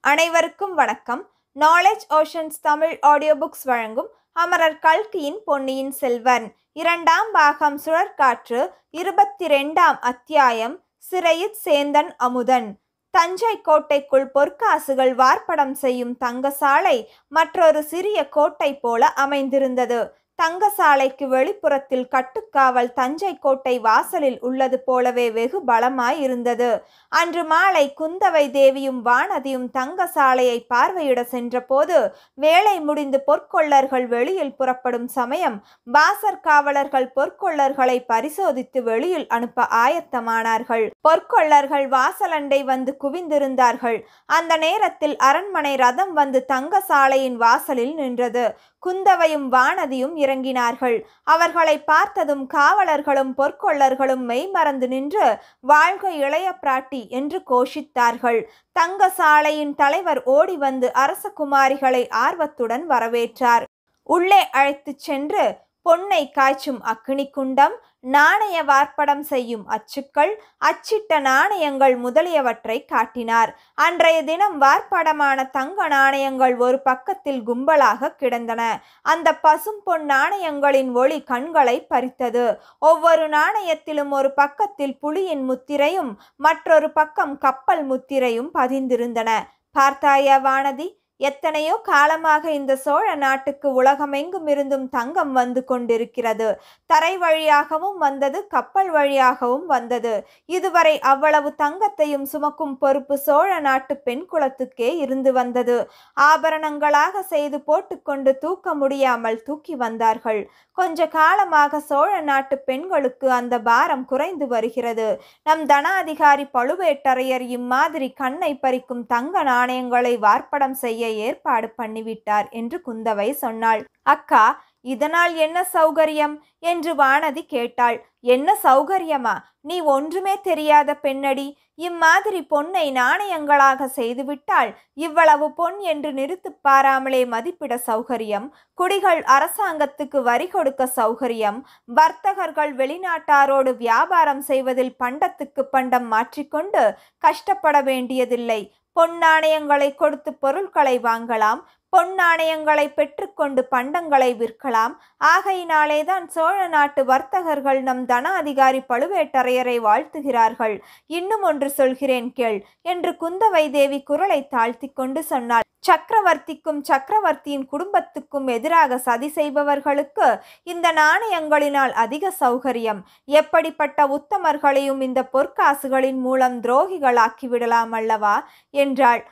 அனைவருக்கும் வணக்கம். Knowledge oceans Tamil audio books வழங்கும் அமரர் கல்கியின் பொன்னியின் செல்வன். இரண்டாம் பாகம் சுழற்காற்று இருபத்தி ரெண்டாம் அத்தியாயம் சிறையிற் சேந்தன் அமுதன். தஞ்சை கோட்டைக்குள் பொற்காசுகள் வார்ப்படம் செய்யும் தங்கசாலை மற்றொரு சிறிய கோட்டை போல அமைந்திருந்தது. தங்கசாலைக்கு வெளிப்புறத்தில் கட்டுக்காவல் தஞ்சை கோட்டை வாசலில் உள்ளது போலவே வெகு பலமாய் இருந்தது. அன்று மாலை குந்தவை தேவியும் வானதியும் தங்கசாலையை பார்வையிட சென்றபோது வேலை முடிந்து பொற்கொள்ளர்கள் வெளியில் புறப்படும் சமயம் வாசற் காவலர்கள் பொற்கொள்ளர்களை பரிசோதித்து வெளியில் அனுப்ப ஆயத்தமானார்கள். பொற்கொள்ளர்கள் வாசலண்டை வந்து குவிந்திருந்தார்கள். அந்த நேரத்தில் அரண்மனை ரதம் வந்து தங்கசாலையின் வாசலில் நின்றது. குந்தவையும் வானதியும் இறங்கினார்கள். அவர்களை பார்த்ததும் காவலர்களும் பொற்கொள்ளர்களும் மெய்மறந்து நின்று வாழ்க இளைய பிராட்டி என்று கோஷித்தார்கள். தங்க சாலையின் தலைவர் ஓடி வந்து அரச குமாரிகளை ஆர்வத்துடன் வரவேற்றார். உள்ளே அழைத்துச் சென்று பொன்னை காய்ச்சும் அக்னி குண்டம் நாணய வார்ப்படம் செய்யும் அச்சுக்கள் அச்சிட்ட நாணயங்கள் முதலியவற்றை காட்டினார். அன்றைய தினம் வார்ப்படமான தங்க நாணயங்கள் ஒரு பக்கத்தில் கும்பலாக கிடந்தன. அந்த பசும் பொன் நாணயங்களின் ஒளி கண்களை பறித்தது. ஒவ்வொரு நாணயத்திலும் ஒரு பக்கத்தில் புலியின் முத்திரையும் மற்றொரு பக்கம் கப்பல் முத்திரையும் பதிந்திருந்தன. பார்த்தாயா வானதி? எத்தனையோ காலமாக இந்த சோழ நாட்டுக்கு உலகமெங்கும் இருந்தும் தங்கம் வந்து கொண்டிருக்கிறது. தரை வழியாகவும் வந்தது கப்பல் வழியாகவும் வந்தது. இதுவரை அவ்வளவு தங்கத்தையும் சுமக்கும் பொறுப்பு சோழ நாட்டு பெண் குலத்துக்கே இருந்து வந்தது. ஆபரணங்களாக செய்து போட்டுக்கொண்டு தூக்க முடியாமல் தூக்கி வந்தார்கள். கொஞ்ச காலமாக சோழ நாட்டு பெண்களுக்கு அந்த பாரம் குறைந்து வருகிறது. நம் தனாதிகாரி பழுவேட்டரையர் இம்மாதிரி கண்ணை பறிக்கும் தங்க நாணயங்களை வார்ப்படம் செய்ய ஏற்பாடு பண்ணிவிட்டார் என்று குந்தவை சொன்னாள். அக்கா இதனால் என்ன சௌகரியம்? என்று வானதி கேட்டாள். என்ன சௌகரியமா? நீ ஒன்றுமே தெரியாத பெண்ணடி. இம்மாதிரி பொன்னை நாணயங்களாக செய்துவிட்டால் இவ்வளவு பொன் என்று நிறுத்து பாராமலே மதிப்பிட சௌகரியம்? குடிகள் அரசாங்கத்துக்கு வரி கொடுக்க சௌகரியம்? வர்த்தகர்கள் வெளிநாட்டாரோடு வியாபாரம் செய்வதில் பண்டத்துக்கு பண்டம் மாற்றிக்கொண்டு கஷ்டப்பட வேண்டியதில்லை. பொன் நாணயங்களை கொடுத்து பொருட்களை வாங்கலாம். பொன் நாணயங்களை பெற்றுக்கொண்டு பண்டங்களை விற்கலாம். ஆகையினாலேதான் சோழ நாட்டு வர்த்தகர்கள் நம் தன அதிகாரி பழுவேட்டரையரை வாழ்த்துகிறார்கள். இன்னும் ஒன்று சொல்கிறேன் கேள் என்று குந்தவை தேவி குரலை தாழ்த்தி கொண்டு சொன்னாள். சக்கரவர்த்திக்கும் சக்கரவர்த்தியின் குடும்பத்துக்கும் எதிராக சதி செய்பவர்களுக்கு இந்த நாணயங்களினால் அதிக சௌகரியம். எப்படிப்பட்ட உத்தமர்களையும் இந்த பொற்காசுகளின் மூலம் துரோகிகளாக்கி விடலாம் அல்லவா? என்றாள்.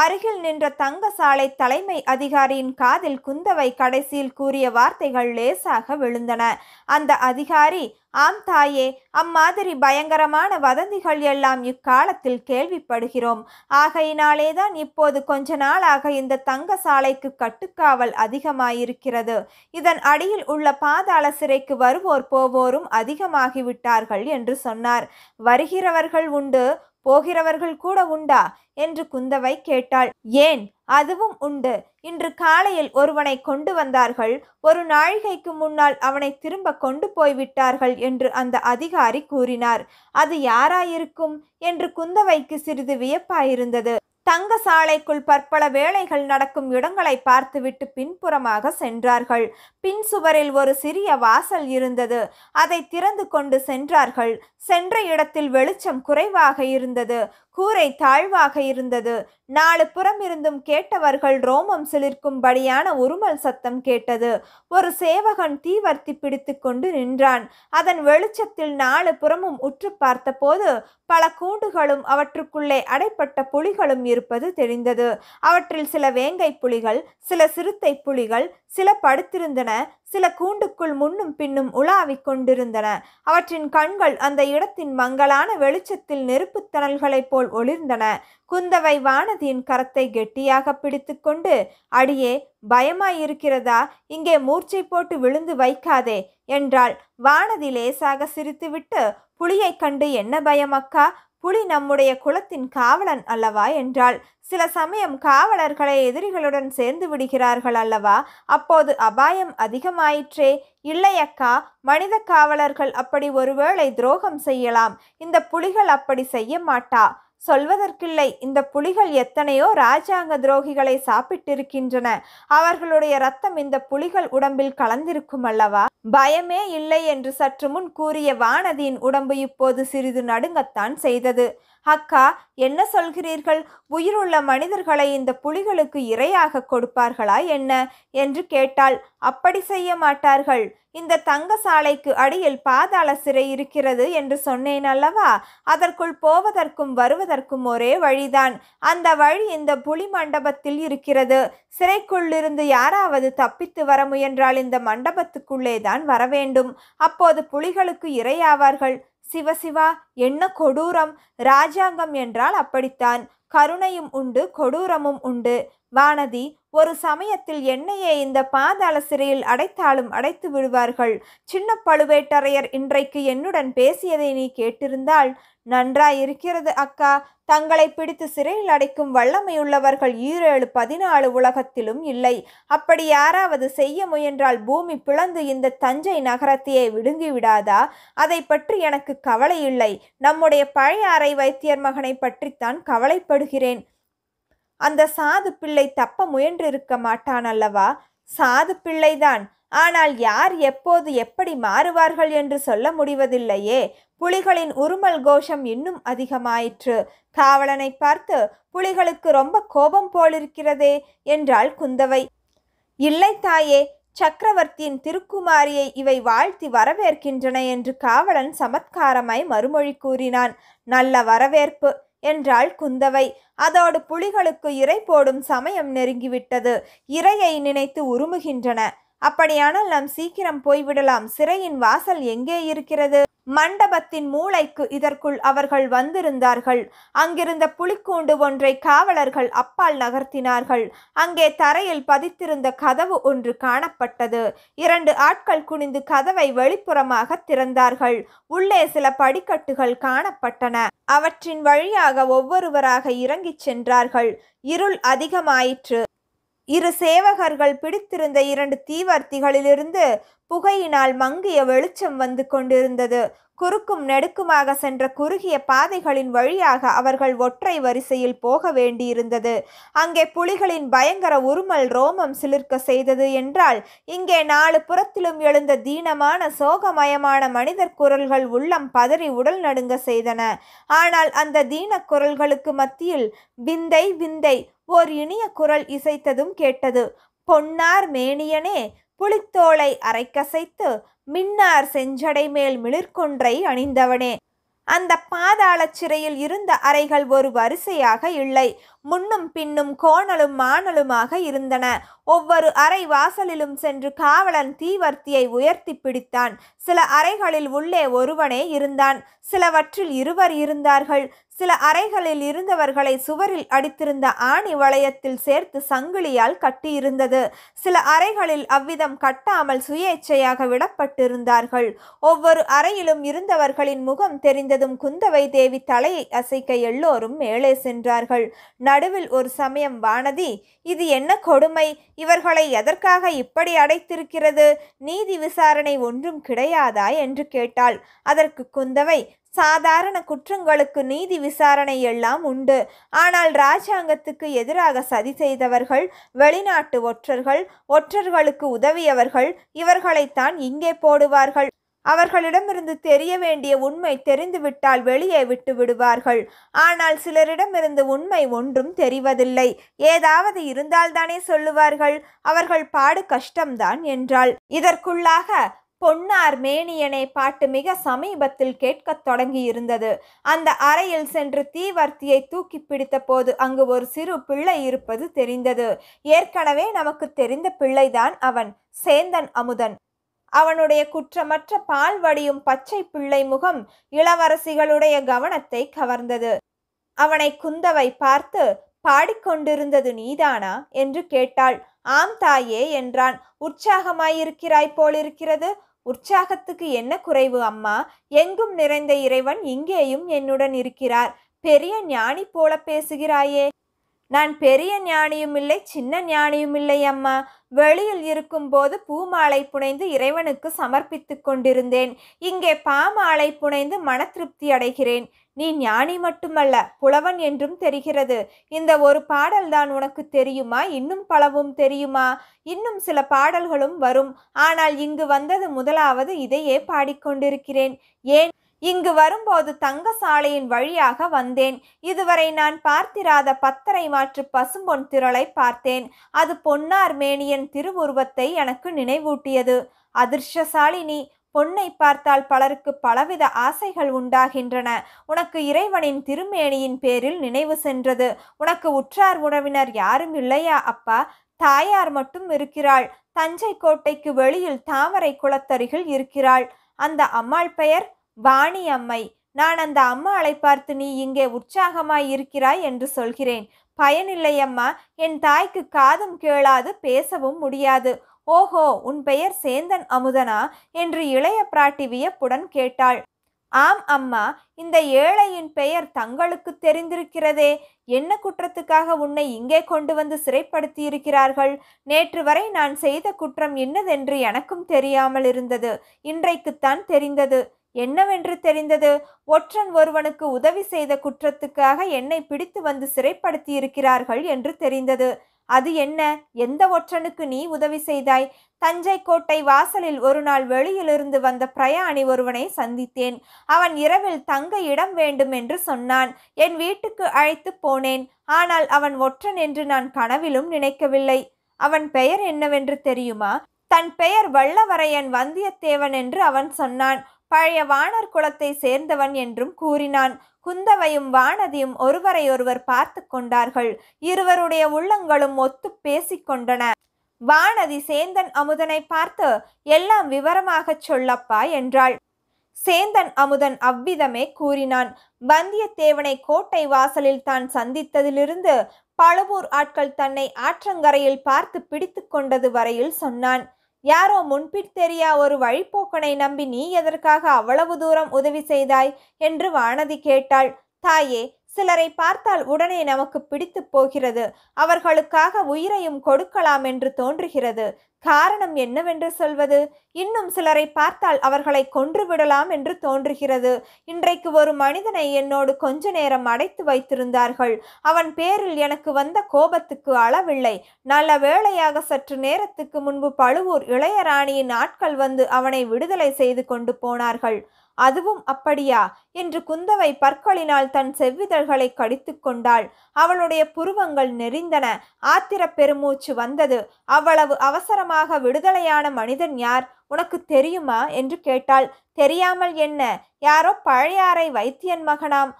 அருகில் நின்ற தங்கசாலை தலைமை அதிகாரியின் காதில் குந்தவை கடைசியில் கூறிய வார்த்தைகள் லேசாக விழுந்தன. அந்த அதிகாரி ஆம் தாயே அம்மாதிரி பயங்கரமான வதந்திகள் எல்லாம் இக்காலத்தில் கேள்விப்படுகிறோம். ஆகையினாலேதான் இப்போது கொஞ்ச நாளாக இந்த தங்க சாலைக்கு கட்டுக்காவல் அதிகமாயிருக்கிறது. இதன் அடியில் உள்ள பாதாள சிறைக்கு வருவோர் போவோரும் அதிகமாகிவிட்டார்கள் என்று சொன்னார். வருகிறவர்கள் உண்டு. போகிறவர்கள் கூட உண்டா? என்று குந்தவை கேட்டாள். ஏன்? அதுவும் உண்டு. இன்று காலையில் ஒருவனை கொண்டு வந்தார்கள். ஒரு நாழிகைக்கு முன்னால் அவனை திரும்ப கொண்டு போய்விட்டார்கள் என்று அந்த அதிகாரி கூறினார். அது யாராயிருக்கும்? என்று குந்தவைக்கு சிறிது வியப்பாயிருந்தது. தங்க சாலைக்குள் பற்பல வேலைகள் நடக்கும் இடங்களை பார்த்துவிட்டு பின்புறமாக சென்றார்கள். பின் சுவரில் ஒரு சிறிய வாசல் இருந்தது. அதை திறந்து கொண்டு சென்றார்கள். சென்ற இடத்தில் வெளிச்சம் குறைவாக இருந்தது. கூரை தாழ்வாக இருந்தது. நாலு புறம் இருந்தும் கேட்டவர்கள் ரோமம் சிலிர்க்கும்படியான உருமல் சத்தம் கேட்டது. ஒரு சேவகன் தீவர்த்தி பிடித்து கொண்டு நின்றான். அதன் வெளிச்சத்தில் நாலு புறமும் உற்று பார்த்தபோது பல கூண்டுகளும் அவற்றுக்குள்ளே அடைப்பட்ட புலிகளும் இருப்பது தெரிந்தது. அவற்றில் சில வேங்கை புலிகள் சில சிறுத்தை புலிகள் சில படுத்திருந்தன சில கூண்டுக்குள் முன்னும் பின்னும் உலாவிக் கொண்டிருந்தன. அவற்றின் கண்கள் அந்த இடத்தின் மங்கலான வெளிச்சத்தில் நெருப்புத் தணல்களைப் போல் ஒளிர்ந்தன. குந்தவை வானதியின் கரத்தை கெட்டியாக பிடித்துக்கொண்டு அடியே பயமாயிருக்கிறதா? இங்கே மூர்ச்சை போட்டு விழுந்து வைக்காதே என்றாள். வானதி லேசாக சிரித்துவிட்டு புலியைக் கண்டு என்ன பயம் அக்கா? புலி நம்முடைய குலத்தின் காவலன் அல்லவா? என்றாள். சில சமயம் காவலர்களை எதிரிகளுடன் சேர்ந்து விடுகிறார்கள் அல்லவா? அப்போது அபாயம் அதிகமாயிற்றே. இல்லையக்கா மனித காவலர்கள் அப்படி ஒருவேளை துரோகம் செய்யலாம். இந்த புலிகள் அப்படி செய்ய மாட்டா. சொல்வதற்கில்லை. இந்த புலிகள் எத்தனையோ ராஜாங்க துரோகிகளை சாப்பிட்டிருக்கின்றன. அவர்களுடைய ரத்தம் இந்த புலிகள் உடம்பில் கலந்திருக்கும் அல்லவா? பயமே இல்லை என்று சற்று முன் கூறிய வானதியின் உடம்பு இப்போது சிறிது நடுங்கத்தான் செய்தது. அக்கா என்ன சொல்கிறீர்கள்? உயிருள்ள மனிதர்களை இந்த புலிகளுக்கு இரையாக கொடுப்பார்களா என்ன? என்று கேட்டாள். அப்படி செய்ய மாட்டார்கள். இந்த தங்க சாலைக்கு அடியில் பாதாள சிறை இருக்கிறது என்று சொன்னேன் அல்லவா? அதற்குள் போவதற்கும் வருவதற்கும் ஒரே வழிதான். அந்த வழி இந்த புலி மண்டபத்தில் இருக்கிறது. சிறைக்குள்ளிருந்து யாராவது தப்பித்து வர முயன்றால் இந்த மண்டபத்துக்குள்ளே தான் வரவேண்டும் அப்போது புலிகளுக்கு இரையாவார்கள். சிவசிவா என்ன கொடூரம்? ராஜாங்கம் என்றால் அப்படித்தான். கருணையும் உண்டு கொடூரமும் உண்டு. வானதி ஒரு சமயத்தில் என்னையே இந்த பாதாள சிறையில் அடைத்தாலும் அடைத்து விடுவார்கள். சின்ன பழுவேட்டரையர் இன்றைக்கு என்னுடன் பேசியதை நீ கேட்டிருந்தால் நன்றாயிருக்கிறது அக்கா. தங்களை பிடித்து சிறையில் அடைக்கும் வல்லமையுள்ளவர்கள் ஈரேழு பதினாலு உலகத்திலும் இல்லை. அப்படி யாராவது செய்ய முயன்றால் பூமி பிளந்து இந்த தஞ்சை நகரத்தையே விடுங்கி விடாதா அதை பற்றி எனக்கு கவலை இல்லை நம்முடைய பழைய அறை வைத்தியர் மகனை பற்றித்தான் கவலைப்படுகிறேன். அந்த சாது பிள்ளை தப்ப முயன்றிருக்க மாட்டான் அல்லவா? சாது பிள்ளைதான். ஆனால் யார் எப்போது எப்படி மாறுவார்கள் என்று சொல்ல முடிவதில்லையே. புலிகளின் உருமல் கோஷம் இன்னும் அதிகமாயிற்று. காவலனை பார்த்து புலிகளுக்கு ரொம்ப கோபம் போலிருக்கிறதே என்றாள் குந்தவை. இல்லை தாயே சக்கரவர்த்தியின் திருக்குமாரியை இவை வாழ்த்தி வரவேற்கின்றன என்று காவலன் சமத்காரமாய் மறுமொழி கூறினான். நல்ல வரவேற்பு. என்றாள் குந்தவை. அதோடு புலிகளுக்கு இரை போடும் சமயம் நெருங்கிவிட்டது. இரையை நினைத்து உருமுகின்றன. அப்படியானால் நாம் சீக்கிரம் போய்விடலாம். சிறையின் வாசல் எங்கே இருக்கிறது? மண்டபத்தின் மூளைக்கு இதற்குள் அவர்கள் வந்திருந்தார்கள். அங்கிருந்த புலிக்கூண்டு ஒன்றை காவலர்கள் அப்பால் நகர்த்தினார்கள். அங்கே தரையில் பதித்திருந்த கதவு ஒன்று காணப்பட்டது. இரண்டு ஆட்கள் குனிந்து கதவை வெளிப்புறமாக திறந்தார்கள். உள்ளே சில படிக்கட்டுகள் காணப்பட்டன. அவற்றின் வழியாக ஒவ்வொருவராக இறங்கிச் சென்றார்கள். இருள் அதிகமாயிற்று. இரு சேவகர்கள் பிடித்திருந்த இரண்டு தீவர்த்திகளிலிருந்து புகையினால் மங்கிய வெளிச்சம் வந்து கொண்டிருந்தது. குறுக்கும் நெடுக்குமாக சென்ற குறுகிய பாதைகளின் வழியாக அவர்கள் ஒற்றை வரிசையில் போக வேண்டியிருந்தது. அங்கே புலிகளின் பயங்கர உருமல் ரோமம் சிலிர்க்க செய்தது என்றால் இங்கே நாலு புறத்திலும் எழுந்த தீனமான சோகமயமான மனிதர் குரல்கள் உள்ளம் பதறி உடல் நடுங்க செய்தன. ஆனால் அந்த தீன குரல்களுக்கு மத்தியில் விந்தை விந்தை ஓர் இனிய குரல் இசைத்ததும் கேட்டது. பொன்னார் மேனியனே புலித்தோலை அரைக்கசைத்து மின்னார் செஞ்சடை மேல் மிளிர்கொன்றை அணிந்தவனே. அந்த பாதாளச் சிறையில் இருந்த அறைகள் ஒரு வரிசையாக இல்லை. முன்னும் பின்னும் கோணலும் மாணலுமாக இருந்தன. ஒவ்வொரு அறை வாசலிலும் சென்று காவலன் தீவர்த்தியை உயர்த்தி பிடித்தான். சில அறைகளில் உள்ளே ஒருவனே இருந்தான். சிலவற்றில் இருவர் இருந்தார்கள். சில அறைகளில் இருந்தவர்களை சுவரில் அடித்திருந்த ஆணி வளையத்தில் சேர்த்து சங்கிலியால் கட்டியிருந்தது. சில அறைகளில் அவ்விதம் கட்டாமல் சுயேச்சையாக விடப்பட்டிருந்தார்கள். ஒவ்வொரு அறையிலும் இருந்தவர்களின் முகம் தெரிந்ததும் குந்தவை தேவி தலையை அசைக்க எல்லோரும் மேலே சென்றார்கள். நடுவில் ஒரு சமயம் வானதி இது என்ன கொடுமை? இவர்களை எதற்காக இப்படி அடைத்திருக்கிறது? நீதி விசாரணை ஒன்றும் கிடையாதா? என்று கேட்டாள். அதற்கு குந்தவை சாதாரண குற்றங்களுக்கு நீதி விசாரணை எல்லாம் உண்டு. ஆனால் ராஜாங்கத்துக்கு எதிராக சதி செய்தவர்கள் வெளிநாட்டு ஒற்றர்கள் ஒற்றர்களுக்கு உதவியவர்கள் இவர்களைத்தான் இங்கே போடுவார்கள். அவர்களிடமிருந்து தெரிய வேண்டிய உண்மை தெரிந்துவிட்டால் வெளியே விட்டு விடுவார்கள். ஆனால் சிலரிடமிருந்து உண்மை ஒன்றும் தெரிவதில்லை. ஏதாவது இருந்தால்தானே சொல்லுவார்கள். அவர்கள் பாடு கஷ்டம்தான் என்றாள். இதற்குள்ளாக பொன்னார் மேனியனை பாட்டு மிக சமீபத்தில் கேட்கத் தொடங்கி இருந்தது அந்த அறையில் சென்று தீவர்த்தியை தூக்கி பிடித்த போது அங்கு ஒரு சிறு பிள்ளை இருப்பது தெரிந்தது. ஏற்கனவே நமக்கு தெரிந்த பிள்ளைதான் அவன். சேந்தன் அமுதன். அவனுடைய குற்றமற்ற பால் வடியும் பச்சை பிள்ளை முகம் இளவரசிகளுடைய கவனத்தை கவர்ந்தது. அவனை குந்தவை பார்த்து பாடிக்கொண்டிருந்தது நீதானா என்று கேட்டாள். ஆம் தாயே என்றான். உற்சாகமாயிருக்கிறாய் போலிருக்கிறது. உற்சாகத்துக்கு என்ன குறைவு அம்மா? எங்கும் நிறைந்த இறைவன் இங்கேயும் என்னுடன் இருக்கிறார். பெரிய ஞானி போல பேசுகிறாயே! நான் பெரிய ஞானியும் இல்லை சின்ன ஞானியும் இல்லை அம்மா. வெளியில் இருக்கும்போது பூமாலை புனைந்து இறைவனுக்கு சமர்ப்பித்து கொண்டிருந்தேன். இங்கே பாமாலை புனைந்து மன திருப்தி அடைகிறேன். நீ ஞானி மட்டுமல்ல புலவன் என்றும் தெரிகிறது. இந்த ஒரு பாடல்தான் உனக்கு தெரியுமா? இன்னும் பலவும் தெரியுமா? இன்னும் சில பாடல்களும் வரும். ஆனால் இங்கு வந்தது முதலாவது இதையே பாடிக்கொண்டிருக்கிறேன். ஏன் இங்கு வரும்போது தங்க சாலையின் வழியாக வந்தேன். இதுவரை நான் பார்த்திராத பத்தரை மாற்று பசும்பொன் திரளை பார்த்தேன். அது பொன்னார் மேனியன் திருவுருவத்தை எனக்கு நினைவூட்டியது. அதிர்ஷசாலினி பொன்னை பார்த்தால் பலருக்கு பலவித ஆசைகள் உண்டாகின்றன. உனக்கு இறைவனின் திருமேனியின் பேரில் நினைவு சென்றது. உனக்கு உற்றார் உறவினர் யாரும் இல்லையா அப்பா? தாயார் மட்டும் இருக்கிறாள். தஞ்சை கோட்டைக்கு வெளியில் தாமரை குளத்தருகில் இருக்கிறாள். அந்த அம்மாள் பெயர் வாணி அம்மை நான் அந்த அம்மாளை பார்த்து நீ இங்கே உற்சாகமாய் இருக்கிறாய் என்று சொல்கிறேன். பயனில்லை அம்மா என் தாய்க்கு காதும் கேளாது பேசவும் முடியாது. ஓஹோ உன் பெயர் சேந்தன் அமுதனா? என்று இளைய பிராட்டி வியப்புடன் கேட்டாள். ஆம் அம்மா இந்த ஏழையின் பெயர் தங்களுக்கு தெரிந்திருக்கிறதே. என்ன குற்றத்துக்காக உன்னை இங்கே கொண்டு வந்து சிறைப்படுத்தி இருக்கிறார்கள் நேற்று வரை நான் செய்த குற்றம் என்னதென்று எனக்கும் தெரியாமல் இருந்தது. இன்றைக்குத்தான் தெரிந்தது. என்னவென்று தெரிந்தது? ஒற்றன் ஒருவனுக்கு உதவி செய்த குற்றத்துக்காக என்னை பிடித்து வந்து சிறைப்படுத்தி இருக்கிறார்கள் என்று தெரிந்தது. அது என்ன? எந்த ஒற்றனுக்கு நீ உதவி செய்தாய்? தஞ்சை கோட்டை வாசலில் ஒரு நாள் வெளியிலிருந்து வந்த பிரயாணி ஒருவனை சந்தித்தேன். அவன் இரவில் தங்க இடம் வேண்டும் என்று சொன்னான். என் வீட்டுக்கு அழைத்து போனேன். ஆனால் அவன் ஒற்றன் என்று நான் கனவிலும் நினைக்கவில்லை. அவன் பெயர் என்னவென்று தெரியுமா? தன் பெயர் வல்லவரையன் வந்தியத்தேவன் என்று அவன் சொன்னான். பழைய வானர் குலத்தை சேர்ந்தவன் என்றும் கூறினான். குந்தவையும் வானதியும் ஒருவரையொருவர் பார்த்து கொண்டார்கள். இருவருடைய உள்ளங்களும் ஒத்து பேசிக்கொண்டன வானதி சேந்தன் அமுதனை பார்த்து எல்லாம் விவரமாகச் சொல்லப்பா என்றாள். சேந்தன் அமுதன் அவ்விதமே கூறினான். வந்தியத்தேவனை கோட்டை வாசலில் தான் சந்தித்ததிலிருந்து பழுவூர் ஆட்கள் தன்னை ஆற்றங்கரையில் பார்த்து பிடித்து கொண்டது வரையில் சொன்னான். யாரோ முன்பின் தெரியா ஒரு வழிப்போக்கனை நம்பி நீ எதற்காக அவ்வளவு தூரம் உதவி செய்தாய்? என்று வானதி கேட்டாள். தாயே சிலரை பார்த்தால் உடனே நமக்கு பிடித்து போகிறது. அவர்களுக்காக உயிரையும் கொடுக்கலாம் என்று தோன்றுகிறது. காரணம் என்னவென்று சொல்வது? இன்னும் சிலரை பார்த்தால் அவர்களை கொன்று விடலாம் என்று தோன்றுகிறது. இன்றைக்கு ஒரு மனிதனை என்னோடு கொஞ்ச நேரம் அடைத்து வைத்திருந்தார்கள். அவன் பேரில் எனக்கு வந்த கோபத்துக்கு அளவில்லை. நல்ல வேளையாக சற்று நேரத்துக்கு முன்பு பழுவூர் இளையராணியின் ஆட்கள் வந்து அவனை விடுதலை செய்து கொண்டு போனார்கள். அதுவும் அப்படியா? என்று குந்தவை பற்களினால் தன் செவ்விதழ்களை கடித்து கொண்டாள். அவளுடைய புருவங்கள் நெறிந்தன ஆத்திர பெருமூச்சு வந்தது. அவ்வளவு அவசரமாக விடுதலையான மனிதன் யார்? உனக்கு தெரியுமா? என்று கேட்டாள். தெரியாமல் என்ன? யாரோ பழையாறை வைத்தியன் மகனாம்.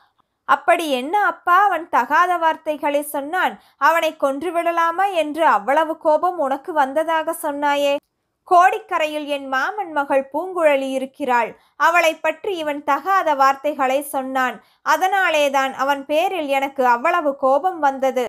அப்படி என்ன அப்பா? அவன் தகாத வார்த்தைகளை சொன்னான். அவனை கொன்றுவிடலாமா? என்று அவ்வளவு கோபம் உனக்கு வந்ததாக சொன்னாயே. கோடிக்கரையில் என் மாமன் மகள் பூங்குழலி இருக்கிறாள். அவளை பற்றி இவன் தகாத வார்த்தைகளை சொன்னான். அதனாலேதான் அவன் பேரில் எனக்கு அவ்வளவு கோபம் வந்தது.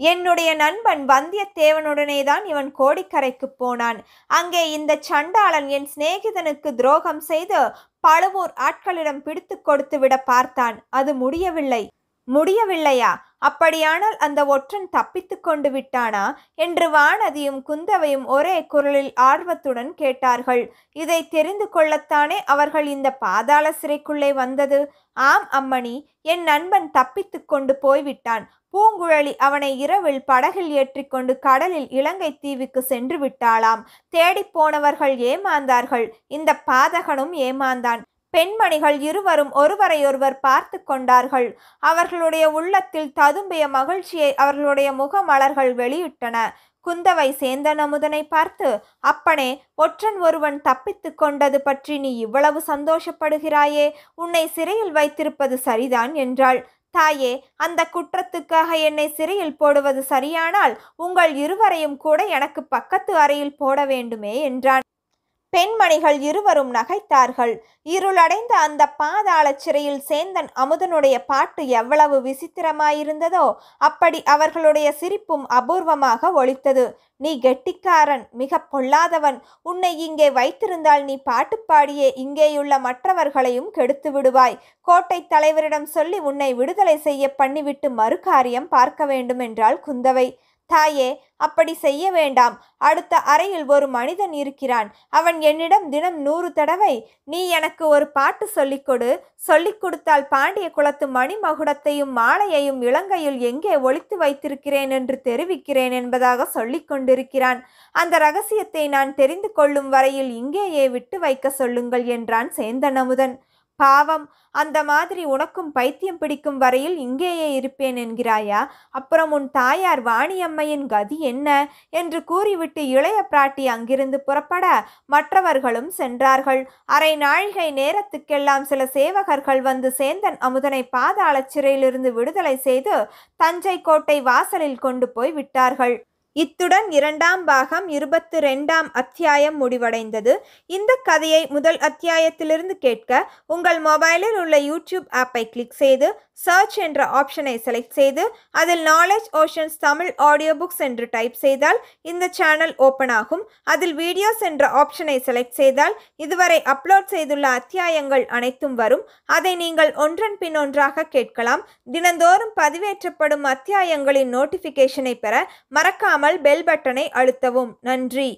என்னுடைய நண்பன் வந்தியத்தேவனுடனே தான் இவன் கோடிக்கரைக்கு போனான். அங்கே இந்த சண்டாளன் என் சிநேகிதனுக்கு துரோகம் செய்து பழுவூர் ஆட்களிடம் பிடித்து கொடுத்து விட பார்த்தான். அது முடியவில்லை. முடியவில்லையா? அப்படியானால் அந்த ஒற்றன் தப்பித்து கொண்டு விட்டானா? என்று வானதியும் குந்தவையும் ஒரே குரலில் ஆர்வத்துடன் கேட்டார்கள். இதை தெரிந்து கொள்ளத்தானே அவர்கள் இந்த பாதாள சிறைக்குள்ளே வந்தது? ஆம் அம்மணி. என் நண்பன் தப்பித்து கொண்டு போய்விட்டான். பூங்குழலி அவனை இரவில் படகில் ஏற்றிக்கொண்டு கடலில் இலங்கை தீவுக்கு சென்று விட்டாளாம். தேடிப் போனவர்கள் ஏமாந்தார்கள். இந்த பாதகனும் ஏமாந்தான். பெண்மணிகள் இருவரும் ஒருவரையொருவர் பார்த்து கொண்டார்கள். அவர்களுடைய உள்ளத்தில் ததும்பிய மகிழ்ச்சியை அவர்களுடைய முகமலர்கள் வெளியிட்டன. குந்தவை சேந்தன் அமுதனை பார்த்து அப்பனே ஒற்றன் ஒருவன் தப்பித்து கொண்டது பற்றி நீ இவ்வளவு சந்தோஷப்படுகிறாயே. உன்னை சிறையில் வைத்திருப்பது சரிதான் என்றாள். தாயே அந்த குற்றத்துக்காக என்னை சிறையில் போடுவது சரியானால் உங்கள் இருவரையும் கூட எனக்கு பக்கத்து அறையில் போட வேண்டுமே என்றான். பெண்மணிகள் இருவரும் நகைத்தார்கள். இருளடைந்த அந்த பாதாள சிறையில் சேந்தன் அமுதனுடைய பாட்டு எவ்வளவு விசித்திரமாயிருந்ததோ அப்படி அவர்களுடைய சிரிப்பும் அபூர்வமாக ஒலித்தது. நீ கெட்டிக்காரன் மிக பொல்லாதவன். உன்னை இங்கே வைத்திருந்தால் நீ பாட்டு பாடியே இங்கேயுள்ள மற்றவர்களையும் கெடுத்து விடுவாய். கோட்டை தலைவரிடம் சொல்லி உன்னை விடுதலை செய்ய பண்ணிவிட்டு மறு காரியம் பார்க்க வேண்டும் என்றாள் குந்தவை. தாயே அப்படி செய்ய வேண்டாம். அடுத்த அறையில் ஒரு மனிதன் இருக்கிறான். அவன் என்னிடம் தினம் நூறு தடவை நீ எனக்கு ஒரு பாட்டு சொல்லிக் கொடு. சொல்லிக் கொடுத்தால் பாண்டிய குலத்து மணிமகுடத்தையும் மாலையையும் இலங்கையில் எங்கே ஒழித்து வைத்திருக்கிறேன் என்று தெரிவிக்கிறேன் என்பதாக சொல்லிக் கொண்டிருக்கிறான். அந்த ரகசியத்தை நான் தெரிந்து கொள்ளும் வரையில் இங்கேயே விட்டு வைக்க சொல்லுங்கள் என்றான் சேந்தன் அமுதன். பாவம் அந்த மாதிரி உனக்கும் பைத்தியம் பிடிக்கும் வரையில் இங்கேயே இருப்பேன் என்கிறாயா? அப்புறம் உன் தாயார் வாணியம்மையின் கதி என்ன? என்று கூறிவிட்டு இளைய பிராட்டி அங்கிருந்து புறப்பட மற்றவர்களும் சென்றார்கள். அரை நாழிகை நேரத்துக்கெல்லாம் சில சேவகர்கள் வந்து சேந்தன் அமுதனை பாதாள சிறையிலிருந்து விடுதலை செய்து தஞ்சை கோட்டை வாசலில் கொண்டு போய் விட்டார்கள். இத்துடன் இரண்டாம் பாகம் இருபத்தி ரெண்டாம் அத்தியாயம் முடிவடைந்தது. இந்த கதையை முதல் அத்தியாயத்திலிருந்து கேட்க உங்கள் மொபைலில் உள்ள யூடியூப் ஆப்பை கிளிக் செய்து சர்ச் என்ற ஆப்ஷனை செலக்ட் செய்து அதில் knowledge oceans Tamil audio books என்று டைப் செய்தால் இந்த சேனல் ஓப்பன் ஆகும். அதில் வீடியோஸ் என்ற ஆப்ஷனை செலக்ட் செய்தால் இதுவரை அப்லோட் செய்துள்ள அத்தியாயங்கள் அனைத்தும் வரும். அதை நீங்கள் ஒன்றன் பின் ஒன்றாக கேட்கலாம். தினந்தோறும் பதிவேற்றப்படும் அத்தியாயங்களின் நோட்டிஃபிகேஷனை பெற மறக்காமல் பெல் பட்டனை அழுத்தவும். நன்றி.